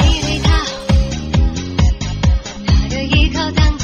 你对他好他的依靠当